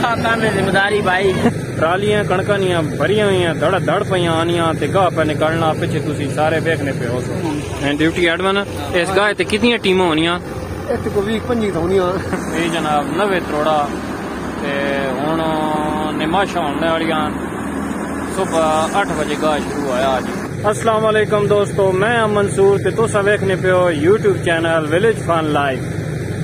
ਔਖਾ ਕੰਮ ਹੈ ਜ਼ਿੰਮੇਦਾਰੀ ਭਾਈ ਟਰਾਲੀਆਂ ਕਣਕਾਂ ਦੀਆਂ ਭਰੀਆਂ ਹੋਈਆਂ ਧੜ ਧੜ ਪਈਆਂ ਆਨੀਆਂ ਤੇ ਗਾਹ ਪੈ ਨਿਕਲਣਾ ਪਿੱਛੇ ਤੁਸੀਂ ਸਾਰੇ ਵੇਖਨੇ ਪਿਓ ਸੋ ਐਂ ਡਿਊਟੀ ਐਡਮਨ ਇਸ ਗਾਹ ਤੇ ਕਿੰਨੀਆਂ ਟੀਮਾਂ ਹੋਣੀਆਂ ਇੱਥੇ ਕੋ 20 25 ਹੋਣੀਆਂ ਇਹ ਜਨਾਬ ਨਵੇਂ ਤਰੋੜਾ ਤੇ ਹੁਣ ਨਿਮਾਸ਼ਾ ਹੋਣ ਵਾਲੀਆਂ ਸਵੇਰ 8 ਵਜੇ ਗਾਹ ਸ਼ੁਰੂ ਹੋਇਆ ਅੱਜ अस्सलाम वालेकुम दोस्तों मैं हम मंसूर ते तुसा वेखने पियो YouTube channel village fun live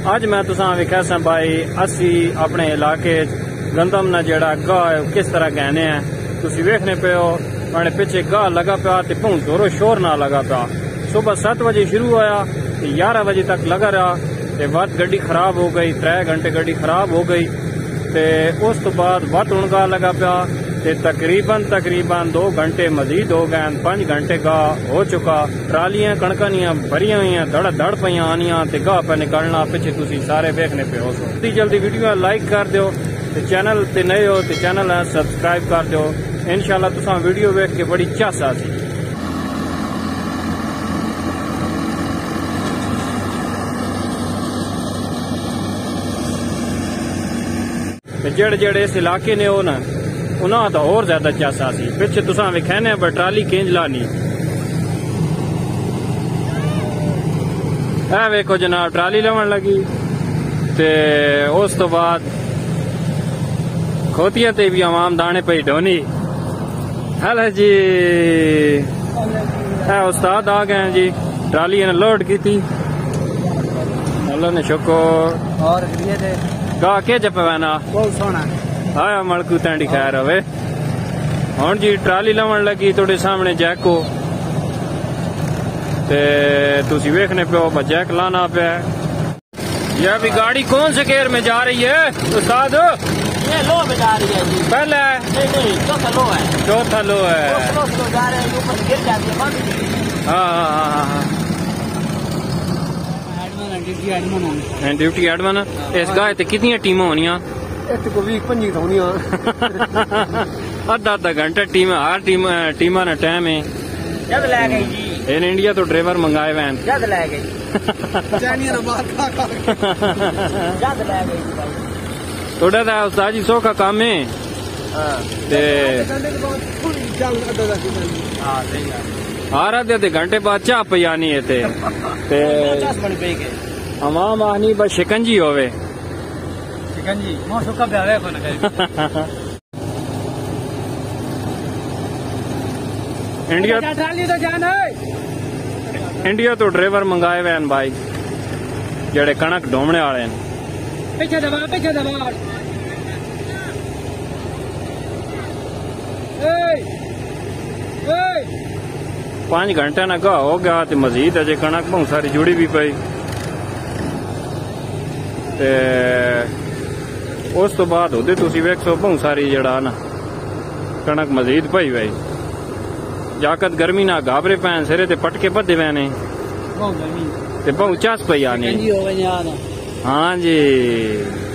ਅੱਜ ਮੈਂ ਤੁਸਾਂ ਵਿਖਿਆ ਸਾਂ ਭਾਈ ਅਸੀਂ ਆਪਣੇ ਇਲਾਕੇ 'ਚ ਗੰਦਮ ਨਾ ਜਿਹੜਾ ਗਾਹ ਹੈ ਉਹ ਕਿਸ ਤਰ੍ਹਾਂ ਗਹਿਨੇ ਆ ਤੁਸੀਂ ਵੇਖਨੇ ਪਿਓ ਆਪਣੇ ਪਿੱਛੇ ਗਾਹ ਲਗਾ ਪਿਆ ਤੇ ਭੌਂ ਜ਼ੋਰੋ ਸ਼ੋਰ ਨਾ ਲਗਾ ਪਿਆ ਸਵੇਰ 7 ਵਜੇ ਸ਼ੁਰੂ ਹੋਇਆ ਤੇ 11 ਵਜੇ ਤੱਕ ਲਗਾ ਰਿਹਾ ਤੇ ਵੱਧ ਗੱਡੀ ਖਰਾਬ ਹੋ ਗਈ 3 ਘੰਟੇ ਗੱਡੀ ਖਰਾਬ ਹੋ ਗਈ ਤੇ ਉਸ ਤੋਂ ਬਾਅਦ ਵੱਧ ਹੁਣ ਗਾਹ ਲਗਾ ਪਿਆ ਤੇ ਤਕਰੀਬਨ ਤਕਰੀਬਨ 2 ਘੰਟੇ ਮਜ਼ੀਦ ਹੋ ਗਏ 5 ਘੰਟੇ ਗਾ ਹੋ ਚੁੱਕਾ ਟਰਾਲੀਆਂ ਕਣਕਾਂ ਦੀਆਂ ਭਰੀਆਂ ਹੋਈਆਂ ਧੜ ਧੜ ਪਈਆਂ ਆਨੀਆਂ ਤੇ ਗਾਹ ਪੈ ਨਿਕਲਣਾ ਪਿੱਛੇ ਤੁਸੀਂ ਸਾਰੇ ਵੇਖਨੇ ਪਿਓ ਸੋ ਜਲਦੀ ਜਲਦੀ ਵੀਡੀਓ ਲਾਈਕ ਕਰ ਦਿਓ ਤੇ ਚੈਨਲ ਤੇ ਨਏ ਹੋ ਤੇ ਚੈਨਲ ਨੂੰ ਸਬਸਕ੍ਰਾਈਬ ਕਰ ਦਿਓ ਇਨਸ਼ਾਅੱਲਾ ਤੁਸੀਂ ਵੀਡੀਓ ਵੇਖ ਕੇ ਬੜੀ ਚਾਸ ਆਸੀ ਤੇ ਜਿਹੜੇ ਜਿਹੜੇ ਇਸ ਇਲਾਕੇ ਨੇ ਉਹ ਨਾ ਉਹਨਾਂ ਦਾ ਹੋਰ ਜ਼ਿਆਦਾ ਚਾਸਾ ਸੀ ਪਿੱਛੇ ਤੁਸੀਂ ਵਿਖਾਨੇ ਬਟਰਾਲੀ ਕਿੰਜ ਲਾਣੀ ਇਹ ਵੇਖੋ ਜਨਾਬ ਟਰਾਲੀ ਲਾਉਣ ਲੱਗੀ ਤੇ ਉਸ ਤੋਂ ਬਾਅਦ खोतियाँ ते भी आवाम दाने पई ढोनी। हल है जी। है उस्ताद आ गए जी। ट्राली ने लोड की थी अल्लाह ने शुक्र। और गा के जप आया मलकू तैंडी खैर होवे। ਹੁਣ ਜੀ ਟਰਾਲੀ ਲਾਉਣ ਲੱਗੀ ਤੁਹਾਡੇ ਸਾਹਮਣੇ ਜੈਕੋ ਤੇ ਤੁਸੀਂ ਵੇਖਨੇ ਪਿਓ ਮੈਂ ਜੈਕ ਲਾਣਾ ਪਿਆ ਇਹ ਵੀ ਗਾੜੀ ਕੌਣ ਸੇ ਗੇਅਰ ਮੇ ਜਾ ਰਹੀ ਹੈ ਉਸਤਾਦ ये लो में जा रही है जी। पहले। नहीं नहीं चौथा लो है। चौथा लो है। स्लो स्लो जा रहे हैं ऊपर गिर जाती है हाँ हाँ हाँ हाँ, हाँ। ड्यूटी एडमन इस गाय ते कितनी टीम होनिया? अद्धा अद्धा घंटा टीम हर टीम टीमा ना टाइम है। जद ले गई जी। इन इंडिया तो ड्राइवर मंगाए हुए हैं जद ले गई। जद ले गई थोड़ा था उसका जी सौ का काम है। आ रहा थे घंटे बाद चाह पी आनी है ते। ते हमाम आनी बस शिकंजी होवे। शिकंजी इंडिया तो है। इंडिया तो ड्राइवर मंगाए हुए हैं भाई जड़े कणक डोमने वाले हैं। पीछे दबा पीछे दबा। पाँच घंटे ना कहा हो गया तो मजीद अजय कणक सारी जुड़ी भी पई। ते उस तो बाद होते तुम वेखो बहुत सारी जड़ा ना कणक मजीद पई भाई। जाकत गर्मी ना घाबरे पैन सिरे ते पटके भदे पैने। ते चस पई आने। हाँ जी।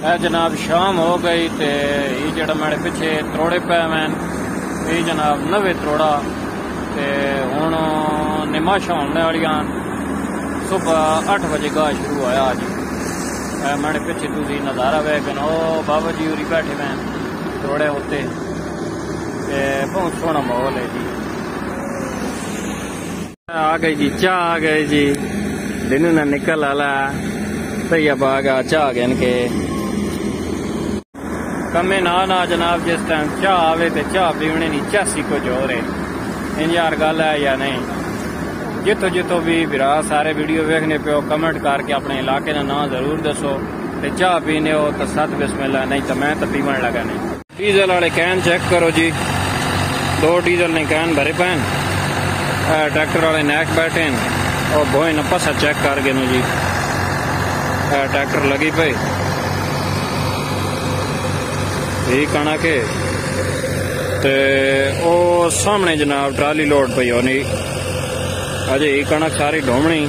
ਇਹ ਜਨਾਬ ਸ਼ਾਮ ਹੋ ਗਈ ਤੇ ਇਹ ਜਿਹੜਾ ਮੇਰੇ ਪਿੱਛੇ ਤਰੋੜੇ ਪੈ ਮੈਨ, ਇਹ ਜਨਾਬ ਨਵੇਂ ਤਰੋੜਾ ਤੇ ਹੁਣ ਨਿਮਾ ਸ਼ਾਮ ਵਾਲੀਆਂ ਸਵੇਰ 8 ਵਜੇ ਗਾ ਸ਼ੁਰੂ ਹੋਇਆ ਅੱਜ। ਇਹ ਮੇਰੇ ਪਿੱਛੇ ਤੁਸੀਂ ਨਜ਼ਾਰਾ ਵੇਖਣ ਉਹ ਬਾਬਾ ਜੀ ਉਰੀ ਬੈਠੇ ਮੈਂ ਤਰੋੜੇ ਉੱਤੇ ਤੇ ਬਹੁਤ ਸੋਹਣਾ ਮਾਹੌਲ ਹੈ ਜੀ। ਆ ਗਈ ਜੀ, ਚਾਹ ਆ ਗਏ ਜੀ। ਦਿਨ ਨਾ ਨਿਕਲ ਆਲਾ ਤਈਆ ਬਾਗਾ ਚਾਹ ਗਨ ਕੇ। कमे ना ना जनाब, जिस टाइम चाह आवे ते चाह पीवने नी, चासी कुछ हो रहे यार गल है या नहीं? जितो जितो भी विरा सारे वीडियो देखने पे हो, कमेंट करके अपने इलाके का नाम ज़रूर दसो ते चाह पीने हो तो सत बिस्मिल्लाह, नहीं तो मैं तो पीवन लगा नहीं। डीजल वाले कैन चेक करो जी। दो डीजल ने कैन भरे पैन। ट्रैक्टर वाले नैक बैठे और बोए न पसा चेक कर गए जी। ट्रैक्टर लगी पे थी कणक तो वह सामने जनाब ट्राली लोड पई होनी अजय ही कणक सारी ढोमनी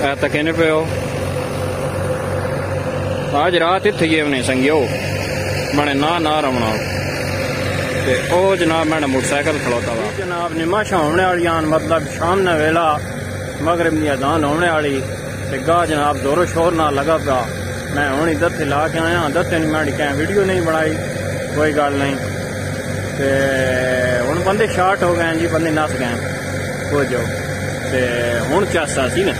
ए तक इन पे आज रात इत ही हमने संगियो मैंने ना ना रमना ते ओ जनाब मैंने मोटरसाइकिल खड़ोता हुआ जनाब, निमाशा होने वाली आन मतलब शाम ने वेला। मगरब की अजान होने वाली ते गाह जनाब, जोरों शोर ना लगा पा ਮੈਂ ਹੁਣ ਇੱਧਰ ਤੇ ਲਾ ਕੇ ਆਇਆ ਦੱਸੇ ਨਹੀਂ ਮੈਂ ਕੈਂ ਵੀਡੀਓ ਨਹੀਂ ਬਣਾਈ, ਕੋਈ ਗੱਲ ਨਹੀਂ। ਤੇ ਹੁਣ ਬੰਦੇ ਸ਼ਾਰਟ ਹੋ ਗਏ ਜੀ, ਬੰਦੇ ਨਸ ਗਏ ਹੋ ਜਾਓ। ਤੇ ਹੁਣ ਚਾਸਾ ਸੀ ਨਾ।